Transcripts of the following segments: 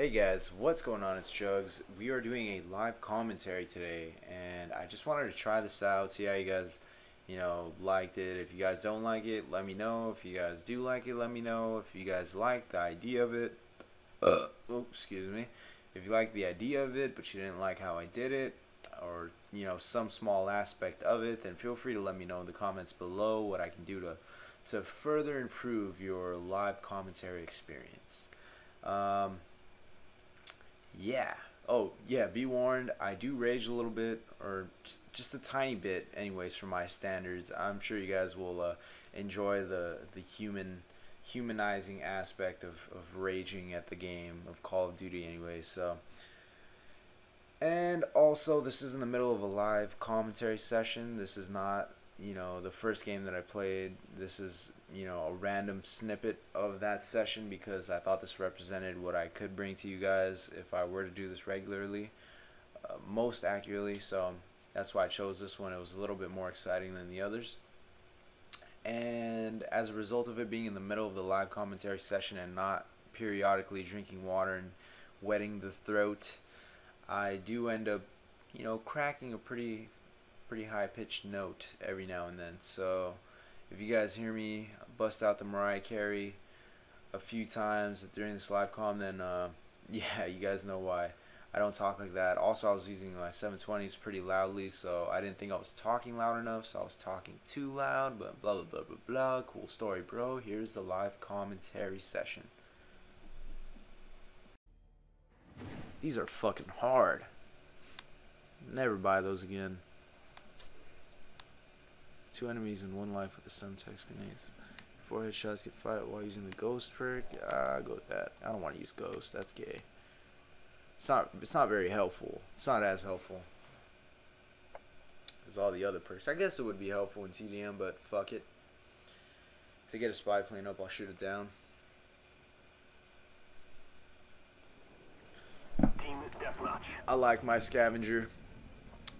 Hey guys, what's going on? It's Jugs. We are doing a live commentary today, and I just wanted to try this out, see how you guys, you know, liked it. If you guys don't like it, let me know. If you guys do like it, let me know. If you guys like the idea of it, uh, oh, excuse me. If you like the idea of it, but you didn't like how I did it, or you know, some small aspect of it, then feel free to let me know in the comments below what I can do to to further improve your live commentary experience. Um, yeah. Oh, yeah, be warned, I do rage a little bit, or just a tiny bit, anyways, for my standards. I'm sure you guys will uh, enjoy the, the human humanizing aspect of, of raging at the game of Call of Duty anyway, so... And also, this is in the middle of a live commentary session. This is not you know the first game that I played. This is you know a random snippet of that session because I thought this represented what I could bring to you guys if I were to do this regularly, uh, most accurately. So that's why I chose this one. It was a little bit more exciting than the others. And as a result of it being in the middle of the live commentary session and not periodically drinking water and wetting the throat, I do end up, you know, cracking a pretty pretty high pitched note every now and then. So if you guys hear me bust out the Mariah Carey a few times during this live com, then uh, yeah, you guys know why. I don't talk like that. Also, I was using my 720s pretty loudly, so I didn't think I was talking loud enough, so I was talking too loud, but blah, blah, blah, blah, blah. Cool story, bro. Here's the live commentary session. These are fucking hard. Never buy those again. Two enemies in one life with the Semtex grenades. Four headshots get fired while using the ghost perk. Ah, I go with that. I don't want to use ghost. That's gay. It's not. It's not very helpful. It's not as helpful as all the other perks. I guess it would be helpful in TDM, but fuck it. If they get a spy plane up, I'll shoot it down. I like my scavenger.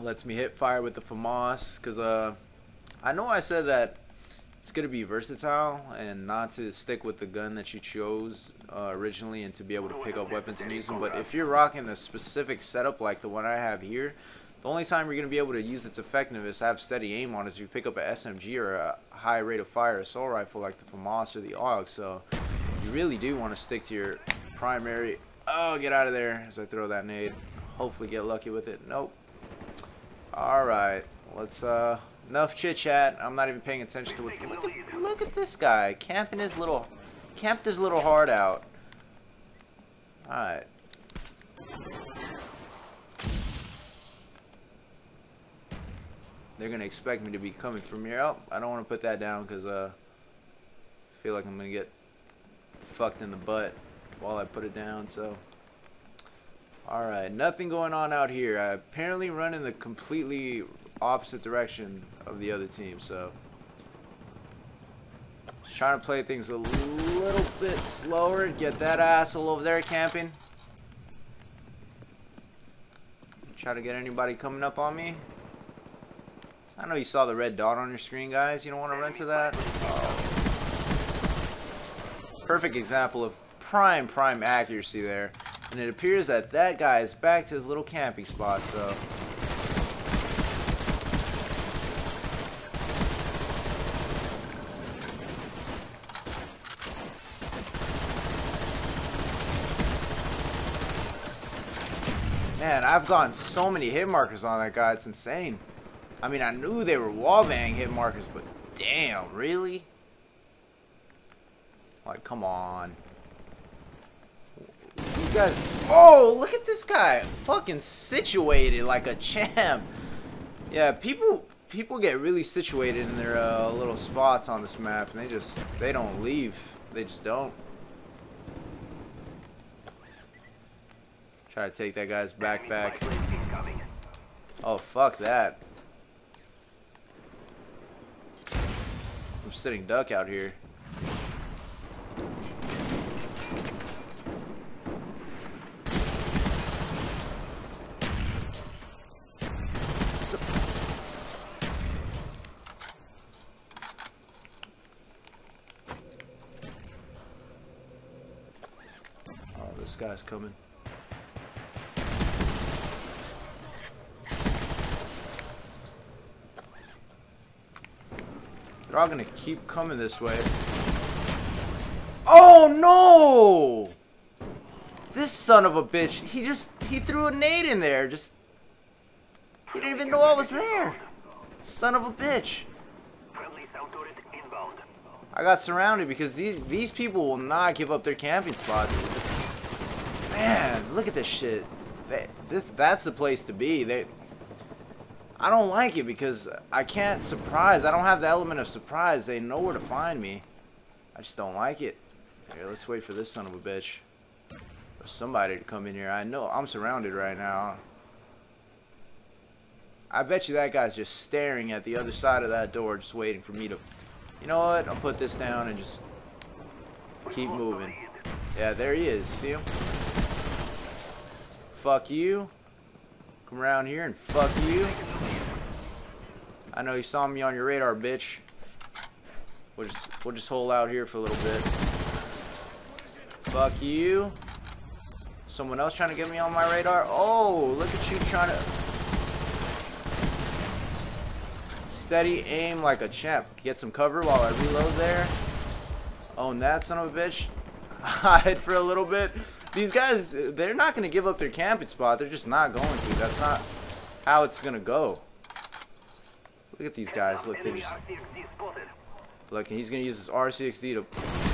lets me hit fire with the FAMAS because uh I know I said that it's going to be versatile and not to stick with the gun that you chose uh, originally and to be able to pick up weapons and use them. But if you're rocking a specific setup like the one I have here, the only time you're going to be able to use its effectiveness, have steady aim on, is if you pick up an SMG or a high rate of fire assault rifle like the FAMAS or the AUG. So you really do want to stick to your primary. Oh, get out of there as I throw that nade. Hopefully get lucky with it. Nope. Alright, let's uh Enough chit chat. I'm not even paying attention to what's going look, at, look at this guy camping his little camped his little heart out. Alright. They're gonna expect me to be coming from here. Oh, I don't want to put that down because uh, I feel like I'm gonna get fucked in the butt while I put it down. So, all right, nothing going on out here. I apparently run in the completely opposite direction of the other team, so just trying to play things a little bit slower. Get that asshole over there camping. Try to get anybody coming up on me. I know you saw the red dot on your screen, guys. You don't want to run to that. Oh. Perfect example of prime, prime accuracy there. And it appears that that guy is back to his little camping spot, so... Man, I've gotten so many hit markers on that guy. It's insane. I mean, I knew they were wallbang hit markers, but damn, really? Like, come on. These guys... Oh, look at this guy. Fucking situated like a champ. Yeah, people people get really situated in their uh, little spots on this map, and they just, they don't leave. They just don't. Try to take that guy's backpack. Oh, fuck that. I'm sitting duck out here. Oh, this guy's coming. They're all gonna keep coming this way. Oh no! This son of a bitch, he just, he threw a nade in there. Just, he didn't even know I was there. Son of a bitch. I got surrounded because these these people will not give up their camping spots. Man, look at this shit. This that's the place to be. They I don't like it because I can't surprise. I don't have the element of surprise. They know where to find me. I just don't like it. Here, let's wait for this son of a bitch. Or somebody to come in here. I know I'm surrounded right now. I bet you that guy's just staring at the other side of that door just waiting for me to you know what? I'll put this down and just keep moving. Yeah, there he is. See him? Fuck you. Come around here and fuck you. I know you saw me on your radar, bitch. We'll just we'll just hold out here for a little bit. Fuck you. Someone else trying to get me on my radar? Oh, look at you trying to Steady aim like a champ. Get some cover while I reload there. Own that son of a bitch. Hide for a little bit. These guys, they're not going to give up their camping spot. They're just not going to. That's not how it's going to go. Look at these guys. Look, they just... Look, he's going to use his RCXD to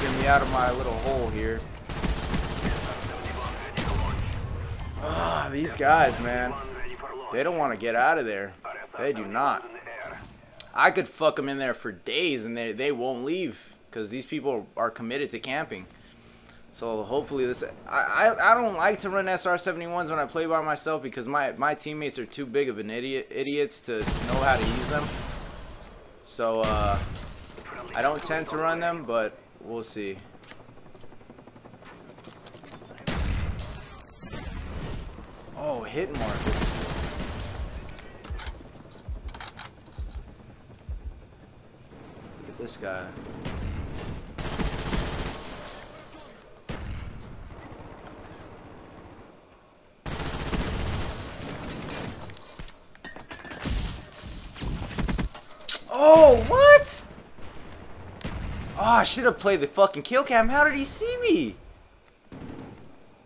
get me out of my little hole here. Ah, these guys, man. They don't want to get out of there. They do not. I could fuck them in there for days and they, they won't leave because these people are committed to camping. So hopefully this, I, I, I don't like to run SR-71s when I play by myself because my, my teammates are too big of an idiot, idiots to know how to use them. So uh, I don't tend to run them, but we'll see. Oh, hit marker. Look at this guy. Oh, what? Oh, I should have played the fucking kill cam. How did he see me?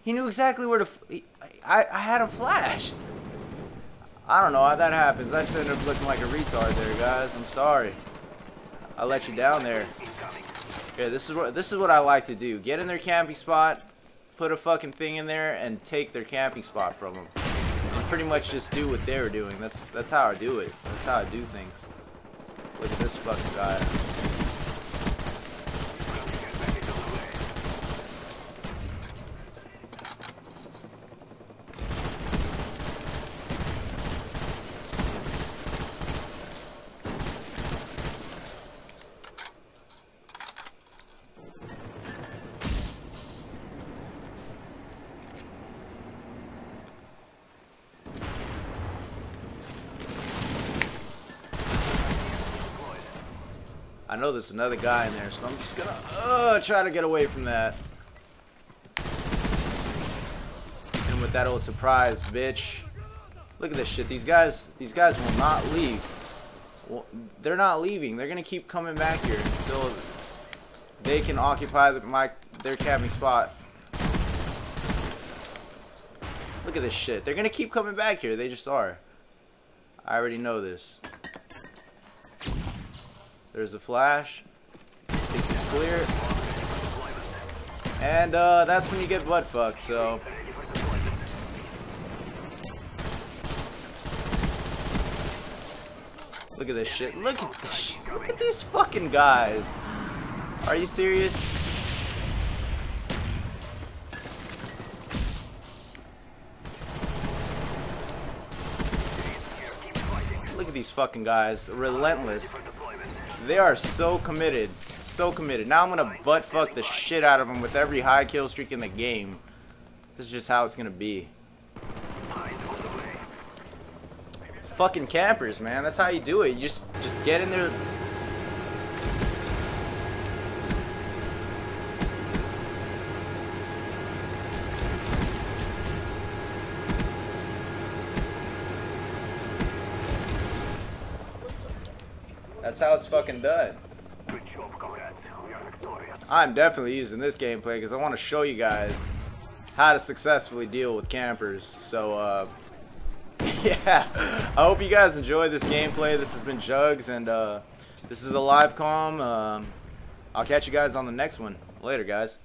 He knew exactly where to... I, I had him flashed. I don't know how that happens. I just ended up looking like a retard there, guys. I'm sorry. I let you down there. Yeah, this is what this is what I like to do. Get in their camping spot, put a fucking thing in there, and take their camping spot from them. And pretty much just do what they were doing. That's that's how I do it. That's how I do things. Look at this fucking guy. I know there's another guy in there, so I'm just gonna uh, try to get away from that. And with that old surprise, bitch. Look at this shit. These guys, these guys will not leave. Well, they're not leaving. They're gonna keep coming back here until they can occupy the, my their camping spot. Look at this shit. They're gonna keep coming back here. They just are. I already know this. There's a flash. Thinks it's clear. And uh, that's when you get butt fucked, so. Look at this shit. Look at this shit. Look at these fucking guys. Are you serious? Look at these fucking guys. Relentless. They are so committed. So committed. Now I'm going to butt fuck the shit out of them with every high kill streak in the game. This is just how it's going to be. Fucking campers, man. That's how you do it. You just, just get in there. That's how it's fucking done. I'm definitely using this gameplay because I want to show you guys how to successfully deal with campers. So, uh, yeah, I hope you guys enjoyed this gameplay. This has been Jugs, and uh, this is a live com. Um, I'll catch you guys on the next one. Later, guys.